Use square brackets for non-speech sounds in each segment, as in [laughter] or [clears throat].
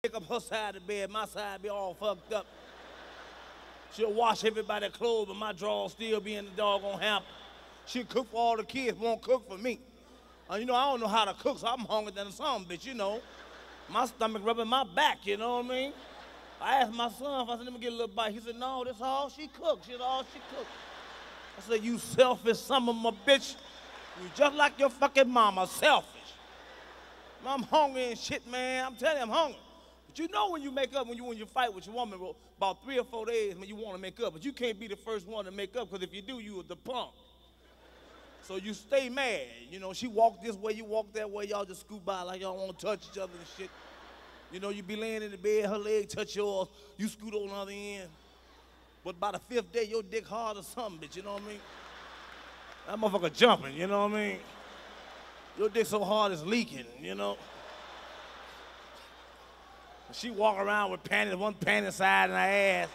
pick up her side of the bed, my side be all fucked up. She'll wash everybody's clothes, but my drawers still be in the doggone hamper. She'll cook for all the kids, won't cook for me. Uh, you know, I don't know how to cook, so I'm hungry than some bitch, you know. My stomach rubbing my back, you know what I mean? I asked my son if I said, let me get a little bite. He said, no, that's all she cooks. She's all she cooks. I said, you selfish son of a bitch. You just like your fucking mama, selfish. I'm hungry and shit, man. I'm telling you, I'm hungry. But you know when you make up, when you when you fight with your woman, about three or four days when you want to make up, but you can't be the first one to make up, because if you do, you are the punk. So you stay mad. You know, she walk this way, you walk that way, y'all just scoot by like y'all want to touch each other and shit. You know, you be laying in the bed, her leg touch yours, you scoot on the other end. But by the fifth day, your dick hard or something, bitch, you know what I mean? That motherfucker jumping, you know what I mean? Your dick so hard it's leaking, you know? She walk around with panties, one panty side in her ass,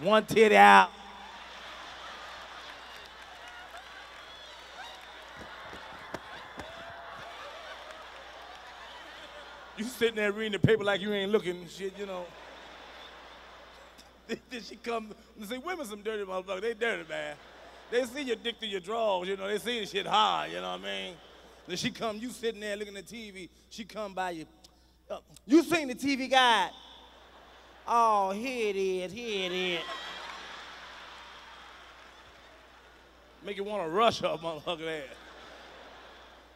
one titty out. You sitting there reading the paper like you ain't looking shit, you know. [laughs] then she come and say, women some dirty motherfuckers. They dirty, man. They see your dick through your drawers, you know. They see the shit hard, you know what I mean? Then she come, you sitting there looking at TV. She come by you. You seen the TV guide? Oh, here it is, here it is. Make you want to rush up, motherfucker ass.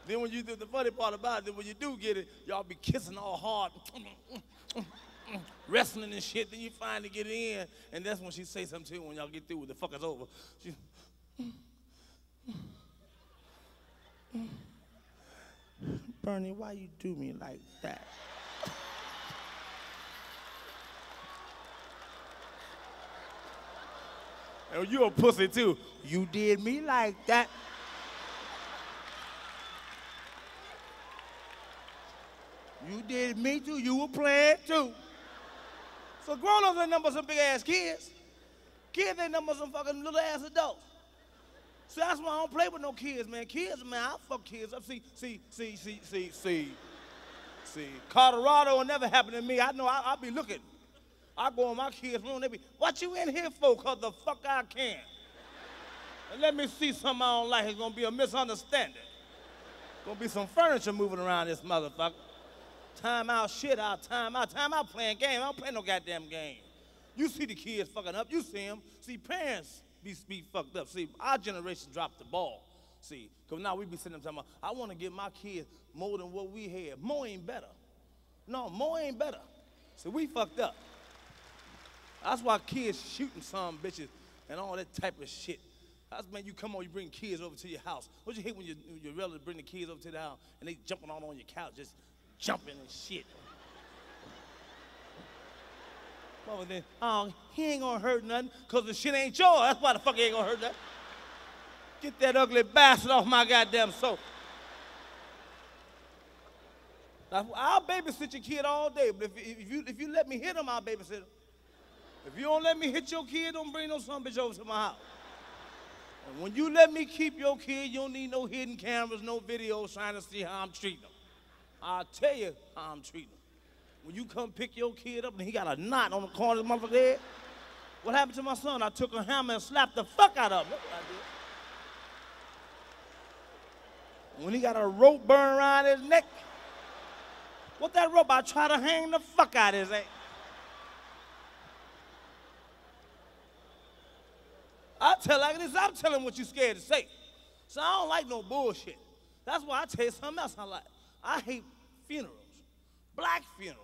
Then when you do the funny part about it, then when you do get it, y'all be kissing all hard, wrestling and shit. Then you finally get it in, and that's when she say something to you when y'all get through with the fuck is over. She, Bernie, why you do me like that? And you a pussy too. You did me like that. You did me too. You were playing too. So grown-ups ain't number some big ass kids. Kids ain't number some fucking little ass adults. So that's why I don't play with no kids, man. Kids, man, I fuck kids up. See, see, see, see, see, see. See, Colorado will never happen to me. I know I, will be looking. I go in my kids' room, they be, what you in here for? Cause the fuck I can. And let me see something I don't like. It's gonna be a misunderstanding. Gonna be some furniture moving around this motherfucker. Time out, shit out, time out, time out playing game. I don't play no goddamn game. You see the kids fucking up, you see them. See, parents be, be fucked up. See, our generation dropped the ball. See, because now we be sitting there talking about, I want to give my kids more than what we had. More ain't better. No, more ain't better. See, we fucked up. That's why kids shooting some bitches and all that type of shit. That's man, you come on, you bring kids over to your house. What you hate when you, your relatives bring the kids over to the house and they jumping all on your couch, just jumping and shit. Mother then, oh, he ain't gonna hurt nothing, cause the shit ain't yours. That's why the fuck he ain't gonna hurt nothing. Get that ugly bastard off my goddamn. Now, I'll babysit your kid all day, but if, if, you, if you let me hit him, I'll babysit him. If you don't let me hit your kid, don't bring no son bitch over to my house. And when you let me keep your kid, you don't need no hidden cameras, no videos trying to see how I'm treating them. I'll tell you how I'm treating them. When you come pick your kid up and he got a knot on the corner of the motherfucker's head, what happened to my son? I took a hammer and slapped the fuck out of him. When he got a rope burned around his neck, what that rope? I try to hang the fuck out of his ass. I tell like this, I'm telling what you scared to say. So I don't like no bullshit. That's why I tell you something else I like. I hate funerals. Black funerals.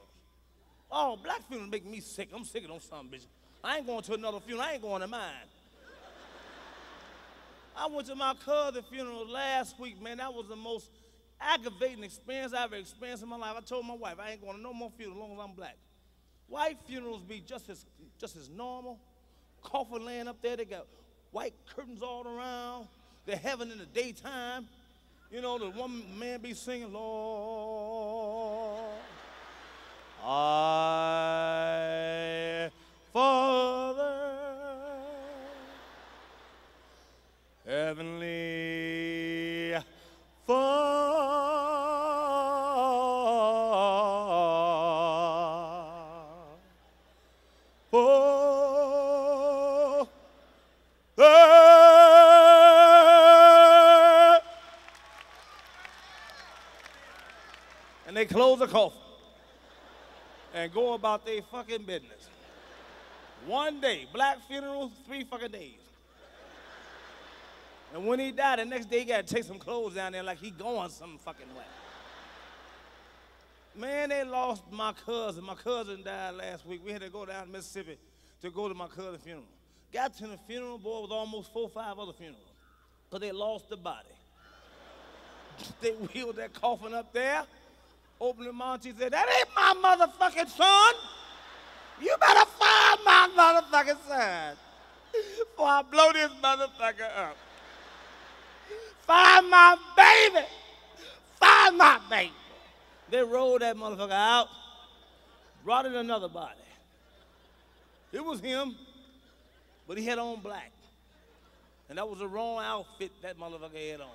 Oh, black funerals make me sick. I'm sick of those some bitches. I ain't going to another funeral. I ain't going to mine. I went to my cousin's funeral last week, man. That was the most aggravating experience I ever experienced in my life. I told my wife I ain't going to no more funeral as long as I'm black. White funerals be just as just as normal. Coffin laying up there, they got white curtains all around. They're heaven in the daytime. You know, the one man be singing, Lord, I, close the coffin and go about their fucking business. One day, black funeral, three fucking days. And when he died, the next day he got to take some clothes down there like he going some fucking way. Man, they lost my cousin. My cousin died last week. We had to go down to Mississippi to go to my cousin's funeral. Got to the funeral, boy, with almost four or five other funerals. Because they lost the body. [laughs] they wheeled that coffin up there, opened the mouth, he said, That ain't my motherfucking son. You better find my motherfucking son. Before I blow this motherfucker up. Find my baby. Find my baby. They rolled that motherfucker out, brought in another body. It was him, but he had on black. And that was the wrong outfit that motherfucker had on.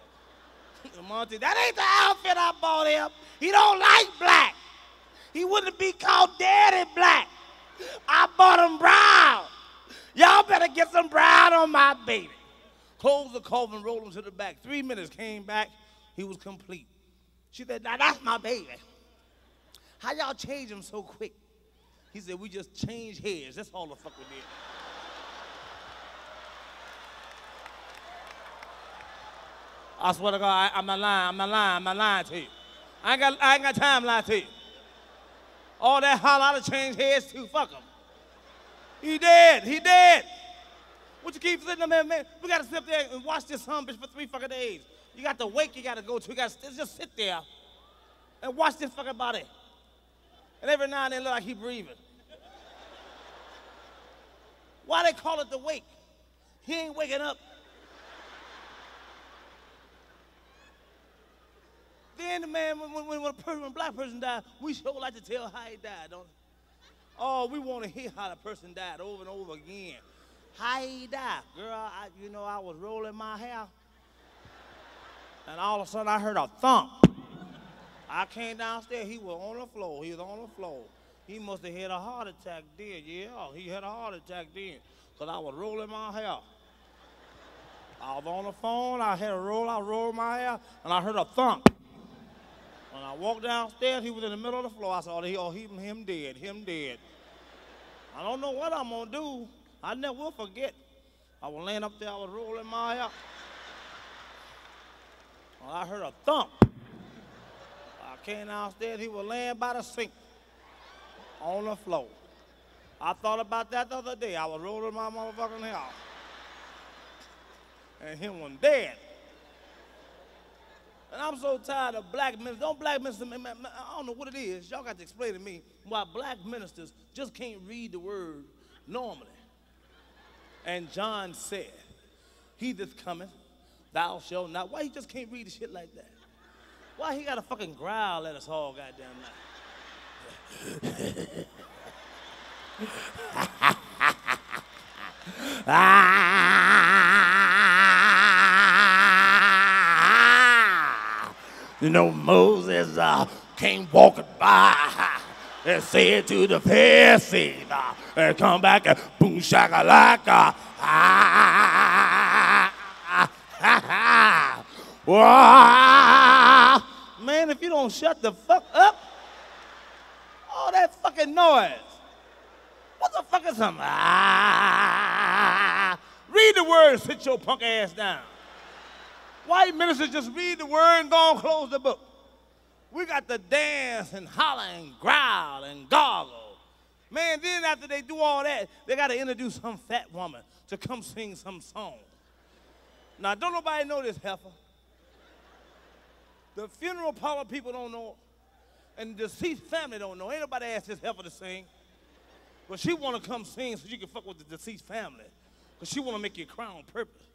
[laughs] Monty, that ain't the outfit I bought him. He don't like black. He wouldn't be called daddy black. I bought him brown. Y'all better get some brown on my baby. Closed the coffin, rolled him to the back. Three minutes came back, he was complete. She said, now that's my baby. How y'all change him so quick? He said, we just changed heads. That's all the fuck we did. I swear to God, I, am not lying, I'm not lying, I'm not lying to you. I ain't got, I ain't got time to lie to you. All that holler, to change heads too, fuck him. He dead, he dead. What you keep sitting there, man? We gotta sit there and watch this son bitch for three fucking days. You got the wake you gotta go to. You gotta just sit there and watch this fucking body. And every now and then look like he breathing. Why they call it the wake? He ain't waking up. Man, when, when, when, a person, when a black person died, we sure like to tell how he died, don't we? Oh, we want to hear how the person died over and over again. How he died. Girl, I, you know, I was rolling my hair. And all of a sudden I heard a thump. I came downstairs, he was on the floor. He was on the floor. He must have had a heart attack then. Yeah, he had a heart attack then. Because I was rolling my hair. I was on the phone, I had a roll, I rolled my hair, and I heard a thump. When I walked downstairs, he was in the middle of the floor. I saw, oh, he, oh, him, him dead, him dead. I don't know what I'm gonna do. I never will forget. I was laying up there, I was rolling my hair. Well, I heard a thump. I came downstairs, he was laying by the sink on the floor. I thought about that the other day. I was rolling my motherfucking hair. And him was dead. And I'm so tired of black ministers. Don't black ministers, I don't know what it is. Y'all got to explain to me why black ministers just can't read the word normally. And John said, He that's coming, thou shalt not. Why he just can't read the shit like that? Why he got to fucking growl at us all goddamn night? [laughs] You know, Moses uh, came walking by and said to the Pharisees, uh, and come back and boom shakalaka. Ah, [laughs] Man, if you don't shut the fuck up, all that fucking noise. What the fuck is something? Ah, read the words, sit your punk ass down. White ministers just read the word and go and close the book. We got to dance and holler and growl and goggle. Man, then after they do all that, they got to introduce some fat woman to come sing some song. Now, don't nobody know this heifer. The funeral parlor people don't know, and the deceased family don't know. Ain't nobody asked this heifer to sing. But she want to come sing so you can fuck with the deceased family. Because she want to make your crown purpose.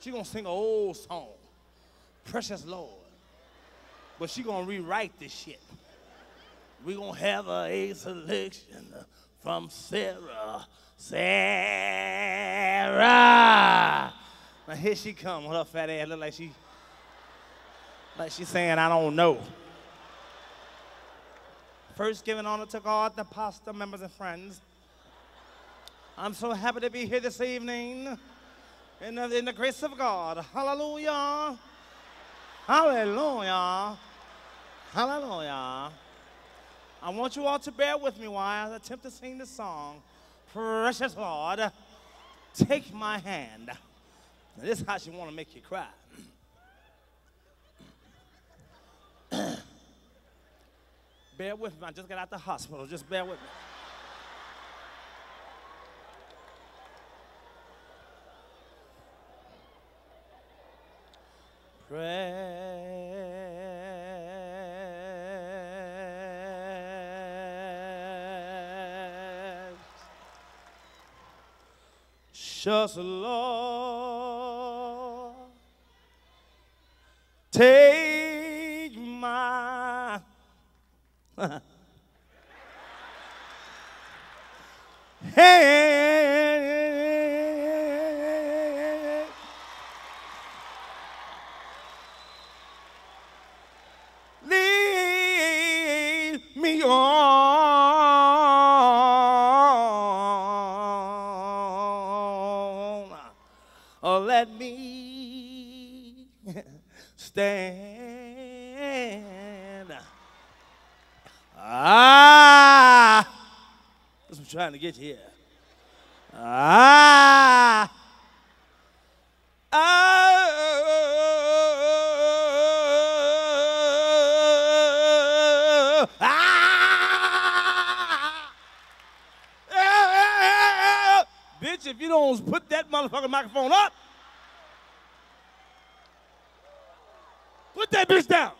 She gonna sing an old song, Precious Lord. But she gonna rewrite this shit. We gonna have a selection from Sarah. Sarah. Now here she come with her fat ass. Look like she, like she saying, I don't know. First giving honor to God, the pastor, members, and friends. I'm so happy to be here this evening in the, in the grace of God. Hallelujah. Hallelujah. Hallelujah. I want you all to bear with me while I attempt to sing the song, Precious Lord, Take My Hand. Now, this is how she want to make you cry. [clears throat] bear with me. I just got out the hospital. Just bear with me. Precious Lord, take my [laughs] Let me stand. Ah, that's what I'm trying to get here. Ah, ah, ah. Bitch, if you don't put that motherfucking microphone up, put that bitch down.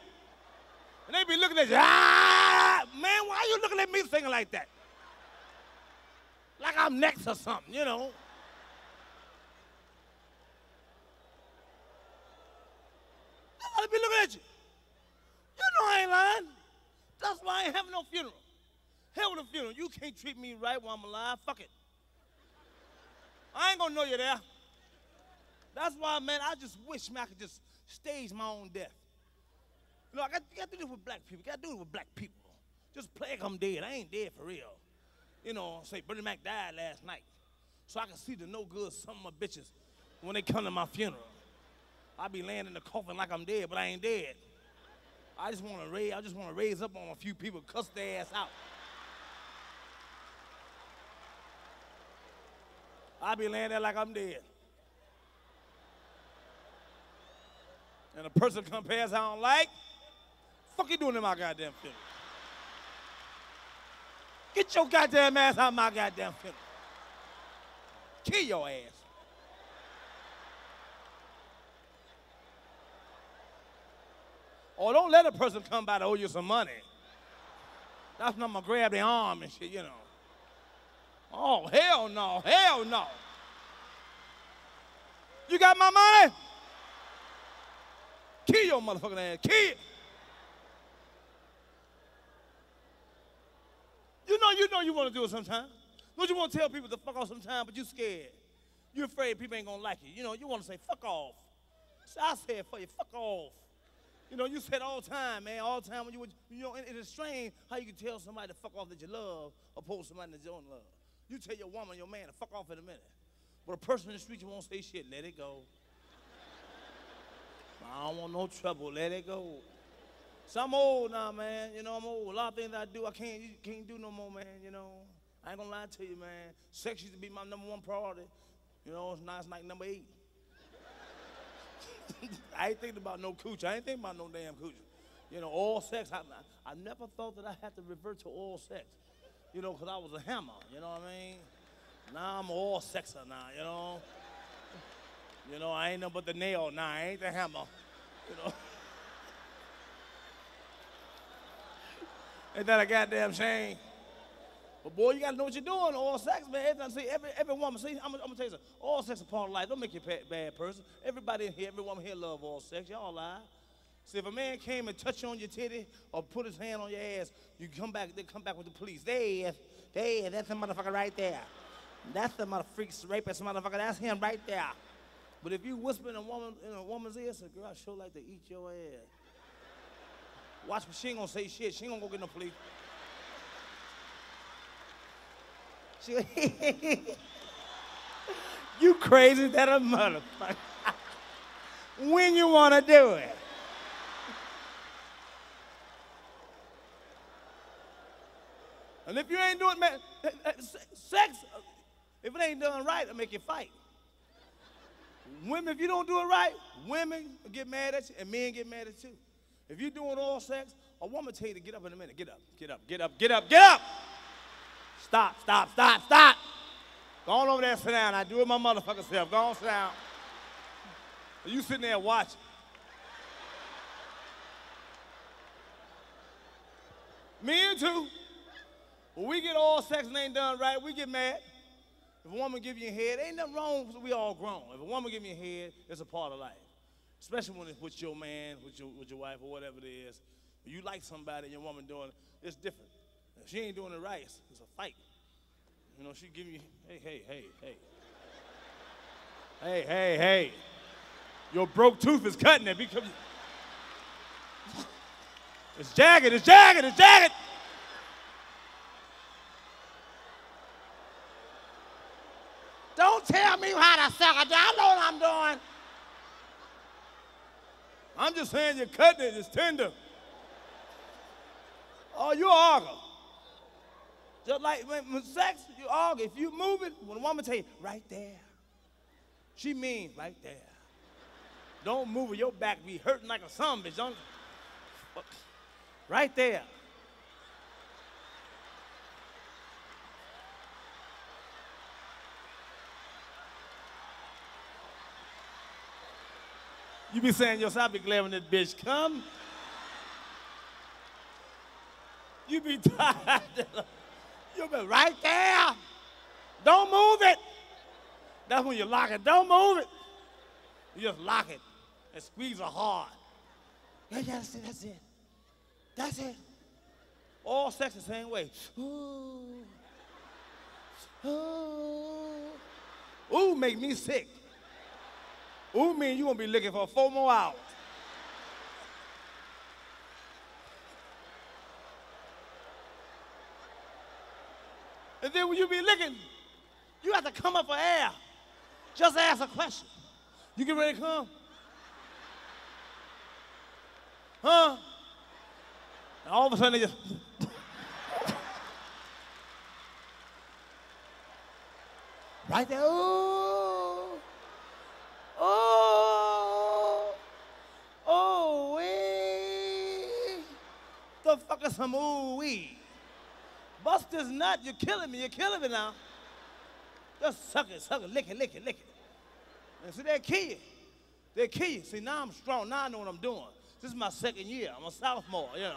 And they be looking at you, ah, man, why you looking at me singing like that? Like I'm next or something, you know. I be looking at you. You know I ain't lying. That's why I ain't having no funeral. Hell with a funeral. You can't treat me right while I'm alive. Fuck it. I ain't gonna know you there. That's why, man, I just wish, man, I could just stage my own death. You know, I got, you got to do this with black people. You got to do it with black people. Just play I'm dead. I ain't dead for real. You know, say Bernie Mac died last night. So I can see the no good some of my bitches when they come to my funeral. I be laying in the coffin like I'm dead, but I ain't dead. I just want to raise, I just want to raise up on a few people, cuss their ass out. I be laying there like I'm dead. And a person come past I don't like, fuck you doing in my goddamn funeral? Get your goddamn ass out of my goddamn funeral. Kill your ass. Or don't let a person come by to owe you some money. That's when I'm gonna grab their arm and shit, you know. Oh, hell no, hell no. You got my money? Kill your motherfucking ass. Kill You know, you know you want to do it sometimes. Don't you want to tell people to fuck off sometime, but you scared. You're afraid people ain't gonna like you. You know, you want to say fuck off. So I said for you, fuck off. You know, you said all the time, man, all the time when you you know, it is strange how you can tell somebody to fuck off that you love opposed to somebody that you don't love. You tell your woman, your man to fuck off in a minute. But a person in the street you won't say shit, let it go. [laughs] I don't want no trouble, let it go. So I'm old now, man. You know, I'm old. A lot of things I do, I can't, can't do no more, man, you know. I ain't gonna lie to you, man. Sex used to be my number one priority. You know, it's now like number eight. [laughs] I ain't thinking about no cooch. I ain't thinking about no damn cooch. You know, all sex. I, I never thought that I had to revert to all sex. You know, because I was a hammer. You know what I mean? Now I'm all sexer now, you know? You know, I ain't nothing but the nail now. I ain't the hammer. You know? [laughs] ain't that a goddamn shame? But boy, you gotta know what you're doing. All sex, man. Every, see, every, every woman, see, I'm, I'm gonna tell you something. All sex of life. Don't make you a bad person. Everybody in here, every woman here love all sex. Y'all lie. See, if a man came and touched you on your titty or put his hand on your ass, you come back, they come back with the police. There, there, that's the motherfucker right there. That's the motherfucker, rapist motherfucker. That's him right there. But if you whisper in a woman in a woman's ear, say, girl, I sure like to eat your ass. Watch, she ain't gonna say shit. She ain't gonna go get no police. She, [laughs] you crazy that a motherfucker. [laughs] when you wanna do it. And if you ain't doing man, eh, eh, sex, if it ain't done right, it'll make you fight. Women, if you don't do it right, women get mad at you and men get mad at you. If you're doing all sex, a woman tell you to get up in a minute. Get up, get up, get up, get up, get up. Stop, stop, stop, stop. Go on over there and sit down. I do it my motherfucking self. Go on, sit down. You sitting there watching. Men too. When we get all sex and ain't done right, we get mad. If a woman give you a head, ain't nothing wrong we all grown. If a woman give you a head, it's a part of life. Especially when it's with your man, with your, with your wife, or whatever it is. If you like somebody your woman doing it, it's different. If she ain't doing it right, it's, it's a fight. You know, she give you, hey, hey, hey, hey. hey, hey, hey. Your broke tooth is cutting it because it's jagged, it's jagged, it's jagged. Don't tell me how to suck. I know what I'm doing. I'm just saying you're cutting it, it's tender. Oh, you argue. Just like when, when sex, you argue. If you move it, when a woman tell you, right there, she means right there. Don't move it, your back be hurting like a son bitch. Don't, right there. You be saying yourself, I be glad when this bitch come. You be [laughs] tired. You be right there. Don't move it. That's when you lock it. Don't move it. You just lock it and squeeze it hard. Yeah, yeah, that's it, that's it. That's it. All sex the same way. Ooh. Ooh. Ooh, make me sick. Ooh, mean you're gonna be looking for four more hours. And then when you be looking, you have to come up for air. Just ask a question. You get ready to come? Huh? And all of a sudden they just. [laughs] right there. Ooh. Oh. Oh, wee. Some ooh wee? Bust this nut. You're killing me. You're killing me now. Just suck it, suck it, lick it, lick it, lick it. And see, they kill you. They kill you. See, now I'm strong. Now I know what I'm doing. This is my second year. I'm a sophomore, you know.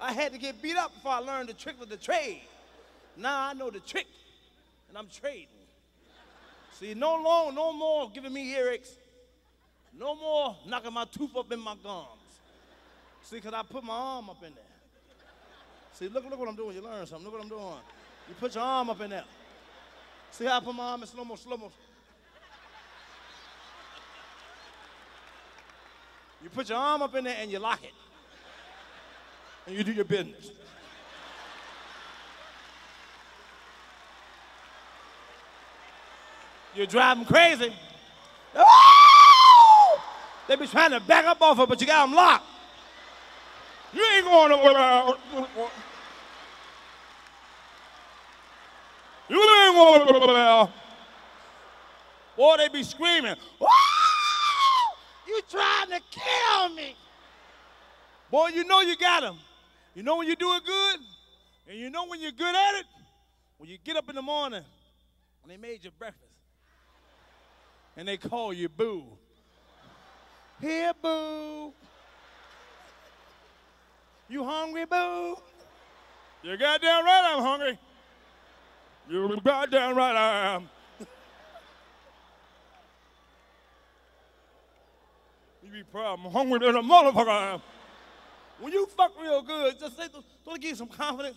I had to get beat up before I learned the trick of the trade. Now I know the trick, and I'm trading. See, no long, no more giving me earaches. No more knocking my tooth up in my gums. See, because I put my arm up in there. See, look, look what I'm doing. You learn something. Look what I'm doing. You put your arm up in there. See how I put my arm in slow mo, slow mo. You put your arm up in there and you lock it. And you do your business. You're driving crazy. Oh! They be trying to back up off it, but you got them locked. You ain't going nowhere. You ain't going nowhere. Boy, they be screaming. You trying to kill me. Boy, you know you got them. You know when you do it good, and you know when you're good at it, when you get up in the morning and they made your breakfast, and they call you boo. Here, boo. You hungry, boo? You goddamn right I'm hungry. You goddamn right I am. [laughs] you be proud. I'm hungry than a motherfucker I am. When you fuck real good, just say, don't give you some confidence.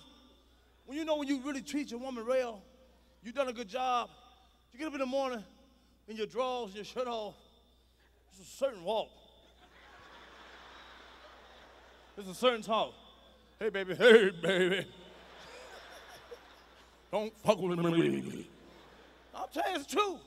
When you know when you really treat your woman real, you done a good job. You get up in the morning in your drawers, your shirt off. It's a certain walk. It's a certain talk. Hey, baby. Hey, baby. Don't fuck with me. I'm telling you the truth.